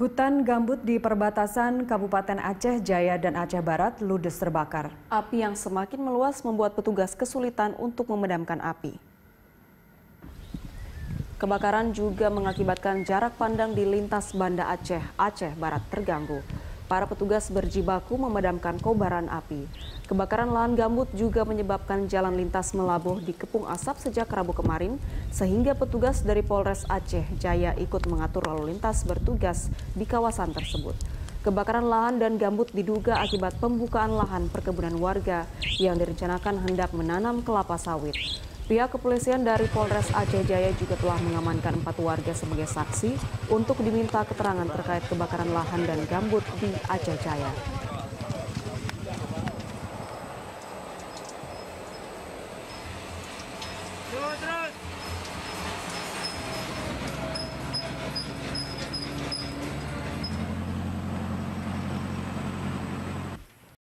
Hutan gambut di perbatasan Kabupaten Aceh Jaya dan Aceh Barat ludes terbakar. Api yang semakin meluas membuat petugas kesulitan untuk memadamkan api. Kebakaran juga mengakibatkan jarak pandang di lintas Banda Aceh, Aceh Barat terganggu. Para petugas berjibaku memadamkan kobaran api. Kebakaran lahan gambut juga menyebabkan jalan lintas melabuh di kepung asap sejak Rabu kemarin, sehingga petugas dari Polres Aceh Jaya ikut mengatur lalu lintas bertugas di kawasan tersebut. Kebakaran lahan dan gambut diduga akibat pembukaan lahan perkebunan warga yang direncanakan hendak menanam kelapa sawit. Pihak kepolisian dari Polres Aceh Jaya juga telah mengamankan empat warga sebagai saksi untuk diminta keterangan terkait kebakaran lahan dan gambut di Aceh Jaya. Yo, otro.